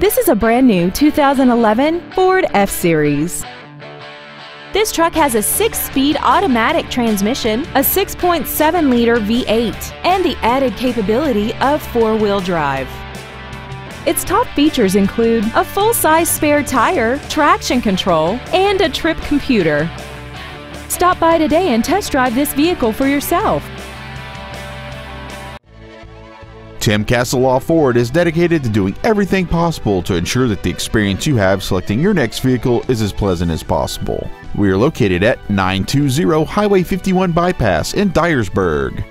This is a brand new 2011 Ford F-Series. This truck has a six-speed automatic transmission, a 6.7-liter V8, and the added capability of four-wheel drive. Its top features include a full-size spare tire, traction control, and a trip computer. Stop by today and test drive this vehicle for yourself. Tim Castellaw Ford is dedicated to doing everything possible to ensure that the experience you have selecting your next vehicle is as pleasant as possible. We are located at 920 Highway 51 Bypass in Dyersburg.